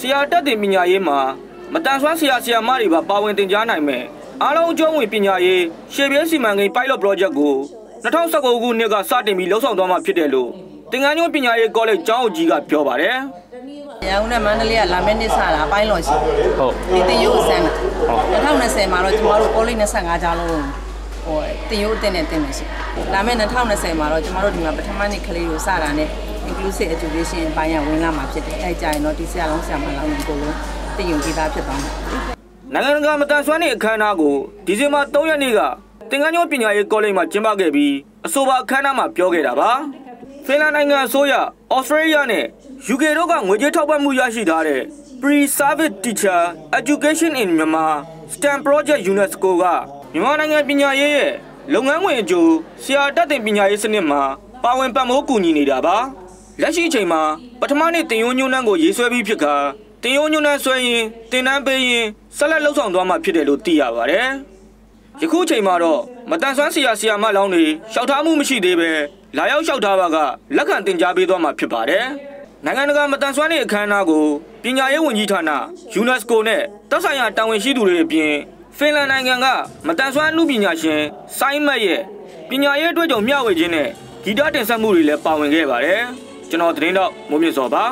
ဆရာတက်တင်ပညာရေးမှာမတန်ဆွမ်းဆရာဆရာမတွေပါပါဝင်တင်ကြားနိုင်မယ်အားလုံးအကျုံးဝင်ပညာရေးရှေ့ပြေးစီမံကိန်း pilot project ကို2019ခုနှစ်ကစတင်ပြီးလှုပ်ဆောင်သွားမှာဖြစ်တယ်လို့တင်ငန်းညွန့်ပညာရေးကောလိပ်ကျောင်းအုပ်ကြီးကပြောပါတယ်ရန်ကုန်နဲ့မန္တလေးကလာမယ့်နှစ်စတာအပိုင်းလော်ရှိဟုတ်ဒီတင်ရိုးစမ်းတာ2020မှာတော့ကျမတို့ကောလိပ်25ကျောင်းလုံးဟိုတင်ရိုးအတင်နဲ့တင်မယ်ရှိလာမယ့်2020မှာတော့ကျမတို့ဒီမှာပထမနှစ်ကလေးကိုစတာနဲ့ inclusive education အပိုင်းရဝင်လာမှာဖြစ်တယ်အဲကြရင်တော့ဒီဆရာလုံးဆရာမလောင်းကိုလုံးတင်ယူပြီးသားဖြစ်သွားမှာနိုင်ငံတကာမတန်ဆွမ်းတဲ့အခမ်းအနားကိုဒီဇင်ဘာ3ရက်နေ့ကတင်ငန်းညွန့်ပညာရေးကောလိပ်မှာကျင်းပခဲ့ပြီးအဆိုပါအခမ်းအနားမှာပြောခဲ့တာပါဖင်လန်နိုင်ငံအစိုးရဩစတြေးလျနဲ့ UK တို့ကငွေကြေးထောက်ပံ့မှုရရှိထားတဲ့ Pre-Service Teacher Education in Myanmar STEM Project UNESCO ကမြန်မာနိုင်ငံပညာရေးရဲ့လုပ်ငန်းဝင်အကျိုးဆရာတက်တင်ပညာရေးစနစ်မှာပါဝင်ပတ်မိုးကူညီနေတာပါ လက်ရှိအချိန်မှာပထမနေ့တင်ယုံညွန်းနှန်းကိုရေးဆွဲပြီးဖြစ်ခါတင်ယုံညွန်းနှန်းဆွဲရင်တင်နှန်းပေးရင်ဆက်လက်လှုပ်ဆောင်သွားမှာဖြစ်တယ်လို့သိရပါတယ်ယခုချိန်မှာတော့မတန်ဆွမ်းဆရာဆရာမလောင်းတွေလျှောက်ထားမှုမရှိသေးပဲလာရောက်လျှောက်ထားပါကလက်ခံတင် जा ပေးသွားမှာဖြစ်ပါတယ်နိုင်ငံတကာမတန်ဆွမ်းတဲ့အခမ်းအနားကိုပညာရေးဝန်ကြီးဌာန UNESCO နဲ့သက်ဆိုင်ရာတာဝန်ရှိသူတွေအပြင်ဖင်လန်နိုင်ငံကမတန်ဆွမ်းအမှုပညာရှင်ဆိုင်းမတ်ရဲ့ပညာရေးအတွက်ကြောင့်မျှဝေခြင်းနဲ့ဂီတတင်ဆက်မှုတွေလည်းပါဝင်ခဲ့ပါတယ် ကျွန်တော်သတင်းတော့မိုးမြင့်စောပါ